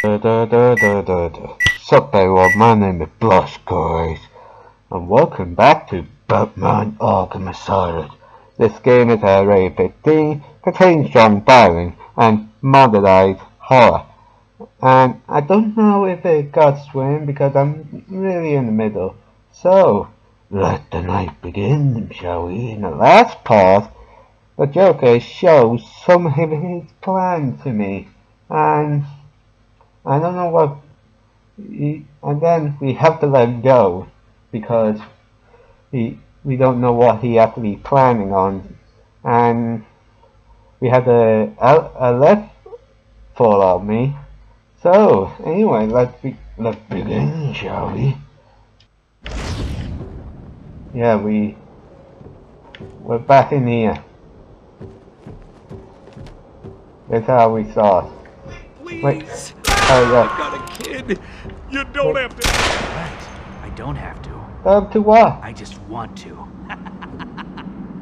Da, da, da, da, da. Sup everyone, my name is Blush guys, and welcome back to Batman Arkham Asylum. This game is a rated 15, contains strong violence and modernized horror. And I don't know if it got swim because I'm really in the middle. So, let the night begin, shall we? In the last part, the Joker shows some of his plan to me. And I don't know what. He, and then we have to let him go because he we don't know what he actually planning on, and we had a a, a left fall on me. So anyway, let's be, let's begin, shall we? Yeah, we we're back in here. That's how we saw. Wait. Oh yeah. I got a kid. You don't have to. Right. I don't have to. Um, to what? I just want to.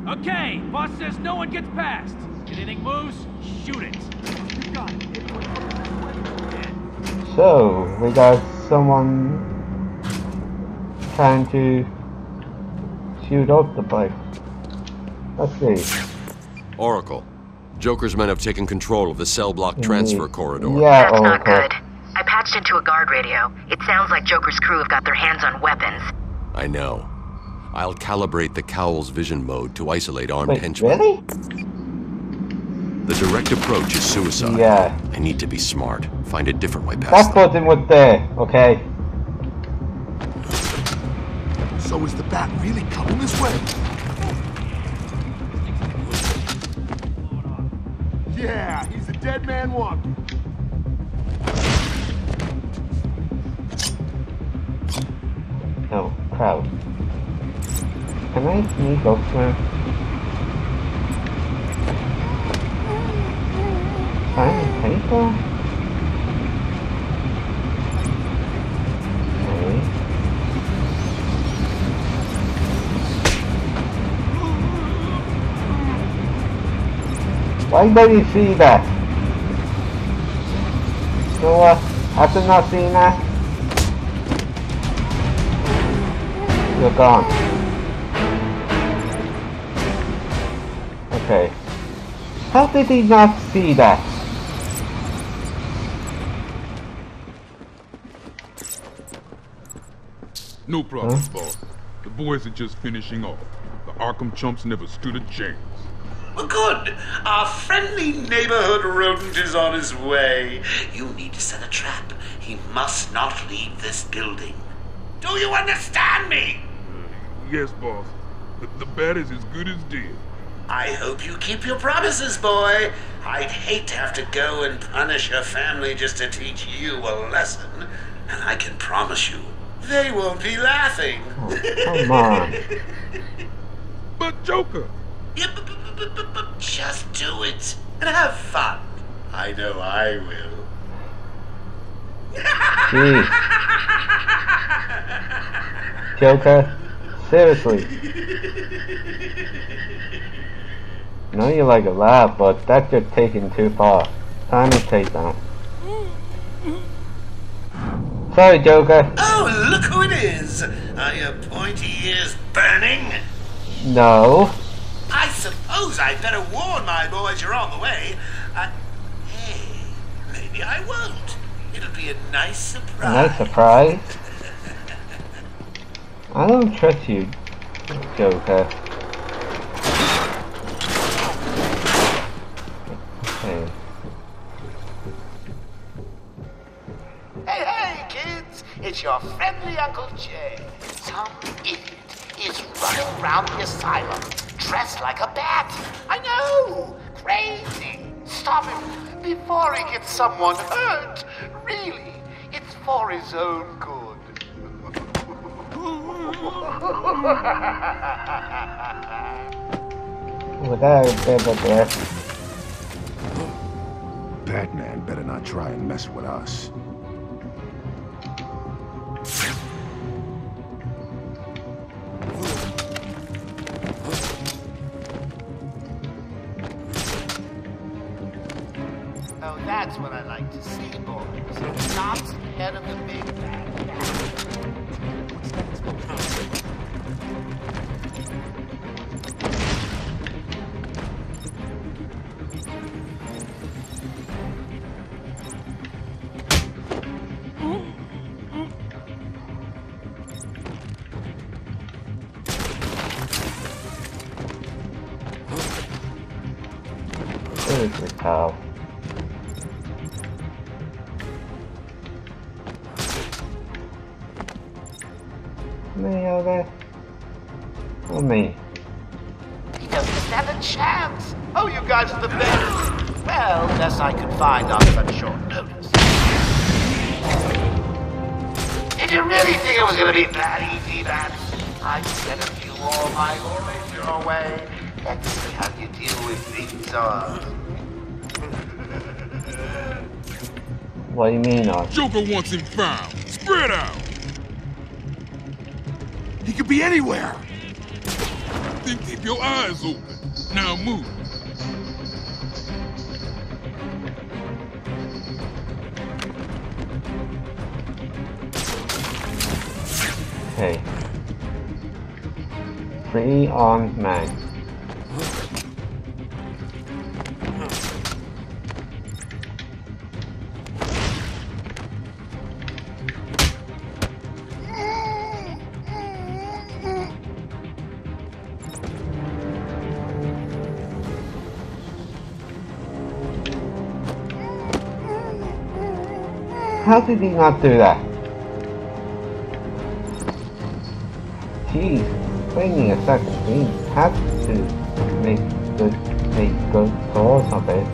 Okay, boss says no one gets past. If Anything moves, shoot it. You got it. So we got someone trying to shoot up the place. Let's see. Oracle. Joker's men have taken control of the cell block mm. transfer corridor. Yeah, That's oh, not Oracle. good. I patched into a guard radio. It sounds like Joker's crew have got their hands on weapons. I know. I'll calibrate the Cowl's vision mode to isolate armed Wait, henchmen. really? The direct approach is suicide. Yeah. I need to be smart. Find a different way past That them. button was there, okay? So is the bat really coming this way? Yeah, he's a dead man walking. No, oh, crowd. Can I sneak up to him? Paper? Why you see that? Know what? After not seeing that, you're gone. Okay. How did he not see that? No problem, boss. The boys are just finishing off. The Arkham chumps never stood a chance. Well, good. Our friendly neighborhood rodent is on his way. You need to set a trap. He must not leave this building. Do you understand me? Uh, yes, boss. The, the bat is as good as dead. I hope you keep your promises, boy. I'd hate to have to go and punish your family just to teach you a lesson. And I can promise you, they won't be laughing. Oh, come on. But Joker! Yeah, but, just do it and have fun. I know I will. Jeez. Joker, seriously. I know you like a laugh, but that's just taking too far. Time to take down. Sorry, Joker. Oh, look who it is! Are your pointy ears burning? No. I suppose I'd better warn my boys you're on the way. Uh, hey, maybe I won't. It'll be a nice A surprise. nice surprise. I don't trust you, Joker. Okay. Hey, hey, kids! It's your friendly Uncle Jay. Some idiot is running around the asylum dressed like a bat. I know! Crazy! Stop him before he gets someone hurt. Really, it's for his own good. Without a bit of breath. Batman better not try and mess with us. Are there? How many? He doesn't stand a chance. Oh, you guys are the best. Well, best I could find on such short notice. Did you really think it was gonna be that easy, man? I sent a few more of my orders your way. Let's see you deal with these odds. What do you mean, uh? Joker wants him found. Spread out. He could be anywhere. Then keep your eyes open. Now move. Okay. Free on man. How did he not do that? Geez, waiting a second, we have to make good make good of it.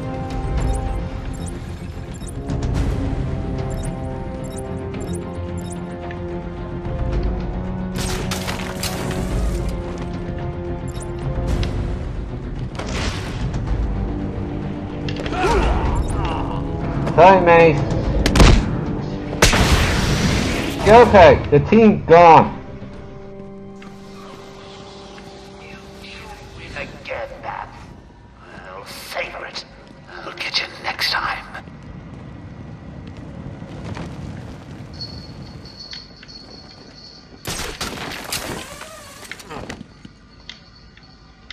Sorry, you next time.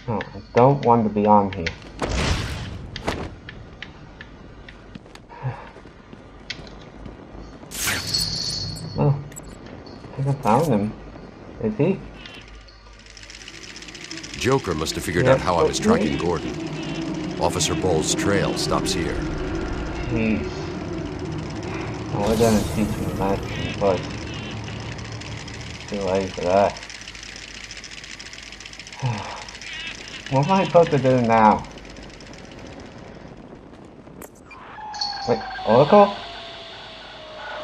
Oh, I don't want to be on here. Oh, I think I found him. Is he? Joker must have figured Yeah, out how I oh, was tracking. Gordon. Officer Bull's trail stops here. He's... Oh, we're gonna teach him a lesson, but... Too late for that. what am I supposed to do now? Wait, Oracle?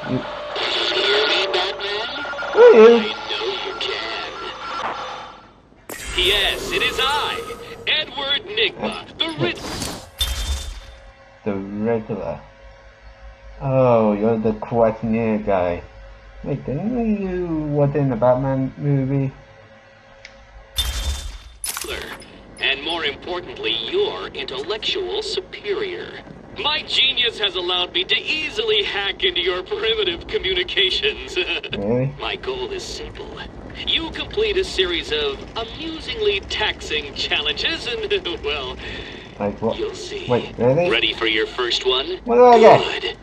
You... Who are you? Edward Nigma, the. The Riddler. Oh, you're the questionnaire guy. Wait, didn't you was in the Batman movie? And more importantly, your intellectual superior. My genius has allowed me to easily hack into your primitive communications. Really? My goal is simple. You complete a series of amusingly taxing challenges, and, well, Like what? you'll see. Wait, really? Ready for your first one? What do I get? Good.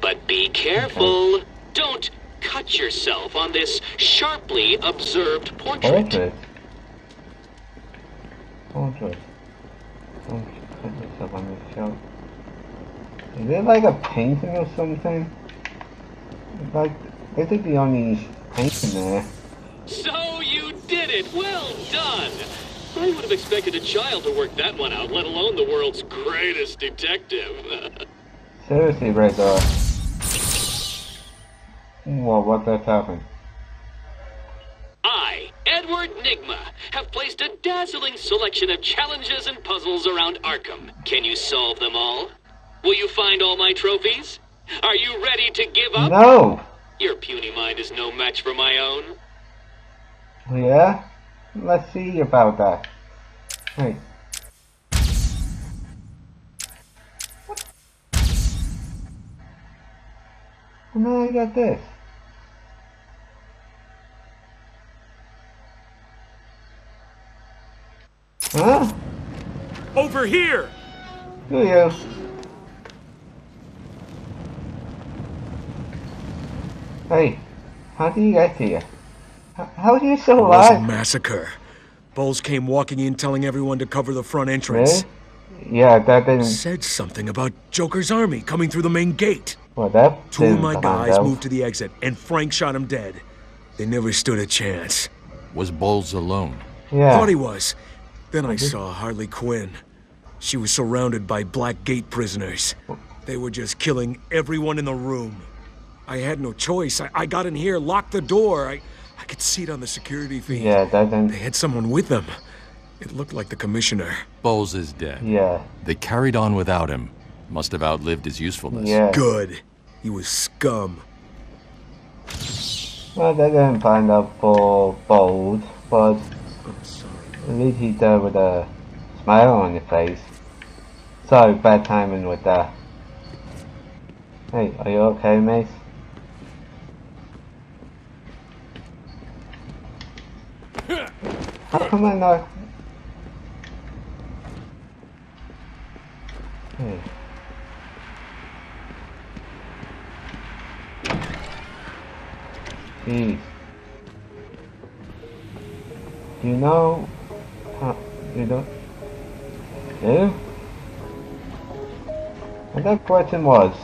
But be careful. Don't cut yourself on this sharply observed portrait. Portrait. Portrait. Don't put yourself on shelf. Is it like a painting or something? Like, this is the only painting there. So you did it! Well done! I would have expected a child to work that one out, let alone the world's greatest detective. Seriously, Razor. Well, what just happened? I, Edward Nigma, have placed a dazzling selection of challenges and puzzles around Arkham. Can you solve them all? Will you find all my trophies? Are you ready to give up? No! Your puny mind is no match for my own. Yeah? Let's see about that. Wait. And then I got this. Huh? Over here! Who you? Hey, how do you get here? H- How are you still It was a massacre. Boles came walking in telling everyone to cover the front entrance. Really? Yeah, that didn't. Said something about Joker's army coming through the main gate. Well, that Two of my guys out. moved to the exit, and Frank shot him dead. They never stood a chance. Was Boles alone? Yeah. Thought he was. Then I saw Harley Quinn. She was surrounded by Black Gate prisoners. They were just killing everyone in the room. I had no choice. I, I got in here, locked the door. I, I could see it on the security feed. Yeah, that didn't. They had someone with them. It looked like the commissioner. Boles is dead. Yeah, They carried on without him. Must have outlived his usefulness. yeah. Good. He was scum. Well, that didn't find out for bold, but at least he's there with a smile on his face. Sorry, bad timing with that. Hey, are you okay, Mace? How come I not? Hey. Jeez. You know, how, you don't, do? And that question was,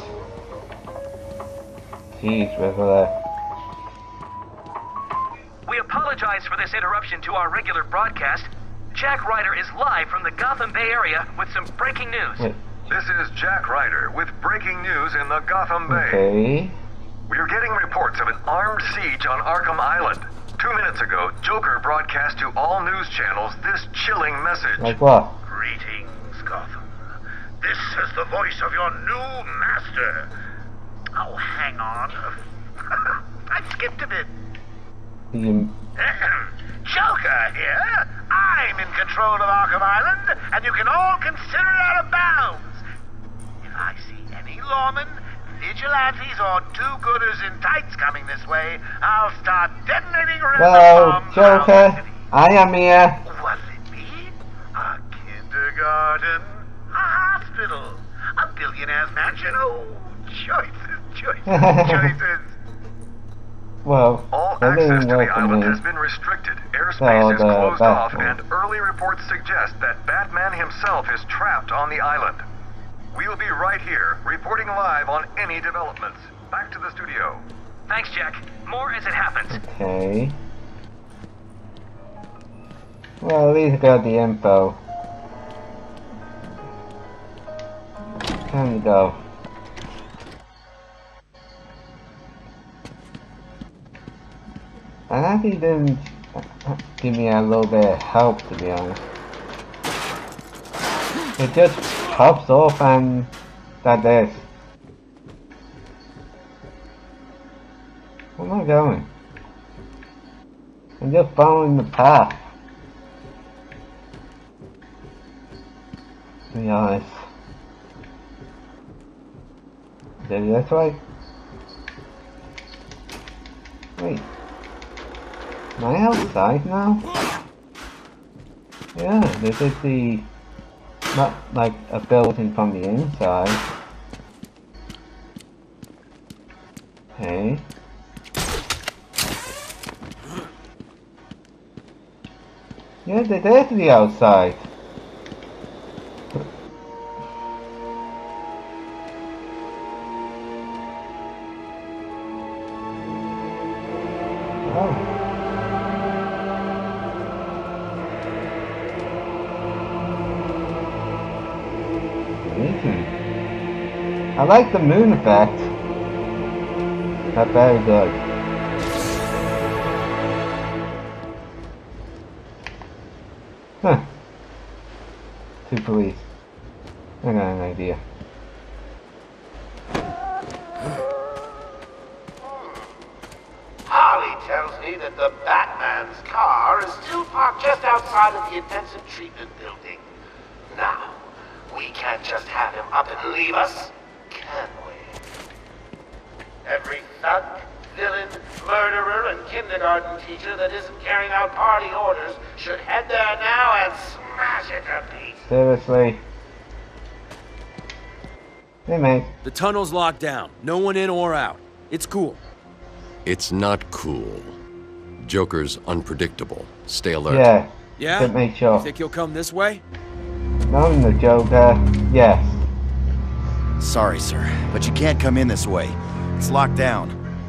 jeez, River, We to our regular broadcast. Jack Ryder is live from the Gotham Bay area with some breaking news. wait, This is Jack Ryder with breaking news in the Gotham Bay. okay, We are getting reports of an armed siege on Arkham Island. Two minutes ago, Joker broadcast to all news channels this chilling message. like what? Greetings, Gotham. This is the voice of your new master. Oh, hang on. I skipped a bit. You, Joker here. I'm in control of Arkham Island, and you can all consider it out of bounds. If I see any lawmen, vigilantes, or do-gooders in tights coming this way, I'll start detonating random well, bombs Joker. I am here. What's it mean? A kindergarten, a hospital, a billionaire's mansion. Oh, choices, choices, choices. Well, All access to the island has been restricted. Airspace is closed off, and early reports suggest that Batman himself is trapped on the island. We'll be right here, reporting live on any developments. Back to the studio. Thanks, Jack. More as it happens. Okay. Well, at least got the info. Time to go. And actually didn't give me a little bit of help, to be honest. It just pops off and that's it. Where am I going? I'm just following the path. To be honest. Is it this way? Wait. Am I outside now? Yeah, this is the... Not like a building from the inside. Okay. Yeah, to the outside. Like the moon effect. That's very good. Huh. Two police. I got an idea. Harley tells me that the Batman's car is still parked just outside of the intensive treatment building. Now, we can't just have him up and leave us? Every thug, villain, murderer, and kindergarten teacher that isn't carrying out party orders should head there now and smash it to pieces. Seriously. Hey, mate. The tunnel's locked down. No one in or out. It's cool. It's not cool. Joker's unpredictable. Stay alert. Yeah. Yeah? But make sure. You think he'll come this way? Knowing the Joker, yes. Sorry, sir, but you can't come in this way. It's locked down.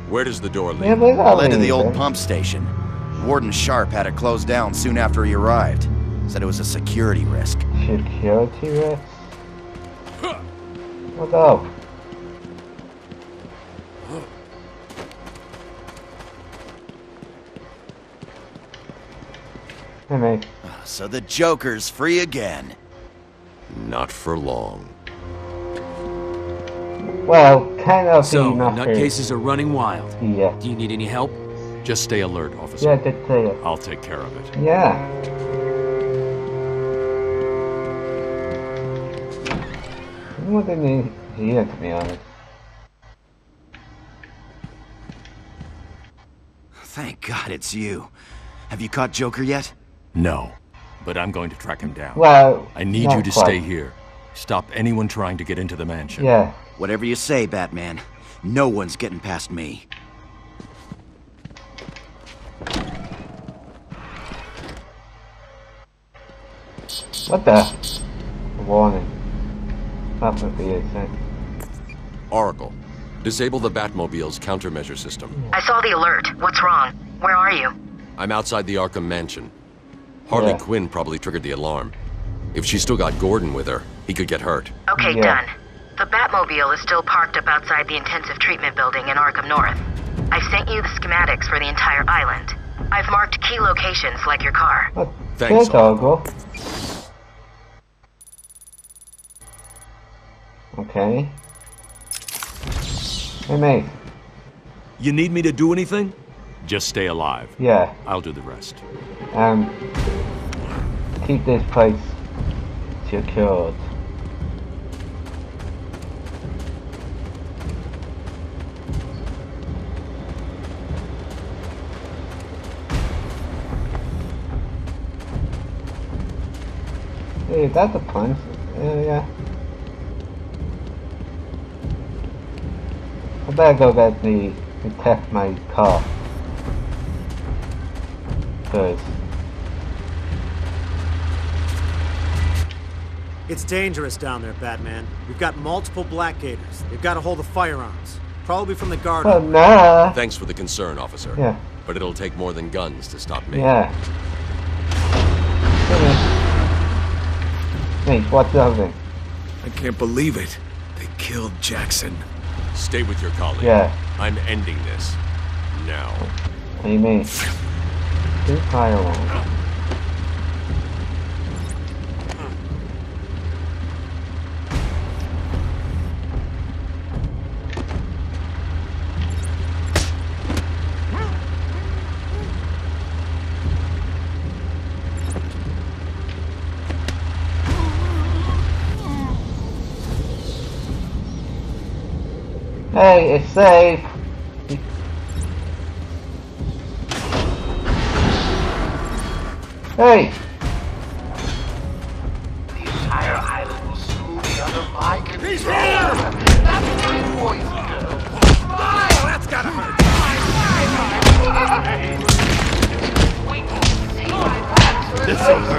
Where does the door lead? Yeah, but that Led to the old pump station. Warden Sharp had it closed down soon after he arrived. Said it was a security risk. Security risk? What up? Hey, mate. So the Joker's free again. Not for long. Well, kind of So, the not nutcases are running wild. Yeah. Do you need any help? Just stay alert, officer. Yeah, I did say it. I'll take care of it. Yeah. More than he here, to be honest. Thank God it's you. Have you caught Joker yet? No, but I'm going to track him down. Well, I need you to quite. stay here. Stop anyone trying to get into the mansion. Yeah. Whatever you say, Batman. No one's getting past me. What the? Warning. That would be it, then. Oracle, disable the Batmobile's countermeasure system. I saw the alert. What's wrong? Where are you? I'm outside the Arkham Mansion. Harley Yeah. Quinn probably triggered the alarm. If she still got Gordon with her, he could get hurt. Okay, Yeah. done. The Batmobile is still parked up outside the intensive treatment building in Arkham North. I've sent you the schematics for the entire island. I've marked key locations like your car. What? Thanks, Good doggo. Okay. Hey, mate. You need me to do anything? Just stay alive. Yeah. I'll do the rest. Um. Keep this place secured. Hey, that's a punch. Uh, yeah. I better go get the, the test my car. Cause It's dangerous down there, Batman. We've got multiple Black Gators. They've got a hold of firearms. Probably from the guard. Oh, nah. Thanks for the concern, officer. Yeah. But it'll take more than guns to stop me. Yeah. Hey, what's up then? I can't believe it. They killed Jackson. Stay with your colleague. Yeah. I'm ending this. Now. What do you mean? Two firearms. Hey, it's safe. Hey! The entire island will soon be under my control. He's here! That's my voice, girl. Oh, that's gotta hurt. Wait till you see my back. This'll hurt.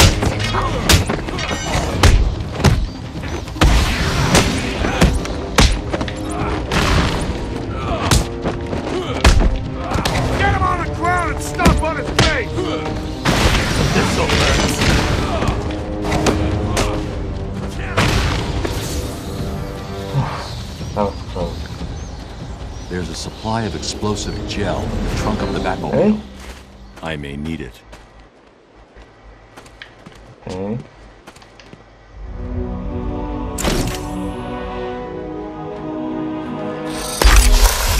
Supply of explosive gel in the trunk of the Batmobile. I may need it. Okay.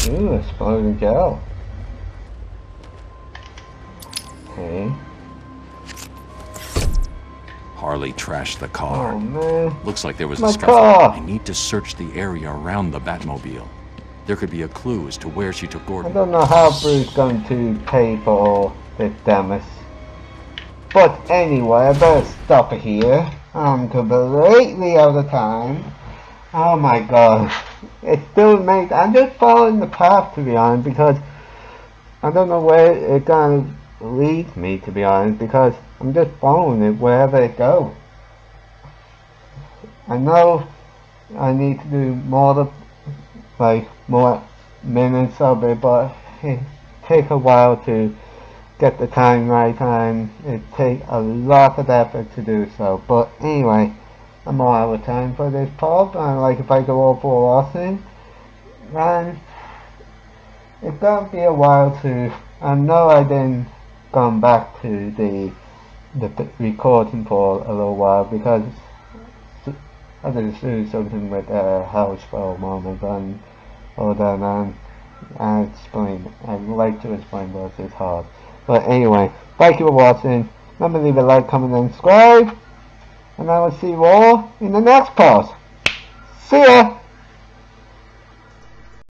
Ooh, exploding gel. Okay. Harley trashed the car. Oh. Looks like there was My a scuffle. car. I need to search the area around the Batmobile. There could be a clue as to where she took Gordon. I don't know how Bruce's going to pay for all this damage. But anyway, I better stop here. I'm completely out of time. Oh my god. It still makes... I'm just following the path to be honest because I don't know where it's gonna lead me to be honest because I'm just following it wherever it goes. I know I need to do more of, like more minutes of it but it takes a while to get the time right and it takes a lot of effort to do so. But anyway, I'm all out of time for this pub and like if I go all for Austin then it's gonna be a while to I know I didn't come back to the the recording for a little while because I to do something with a house for a moment and that and I explain I'd like to explain but it's hard. But anyway, thank you for watching. Remember to leave a like, comment and subscribe. And I will see you all in the next part. See ya!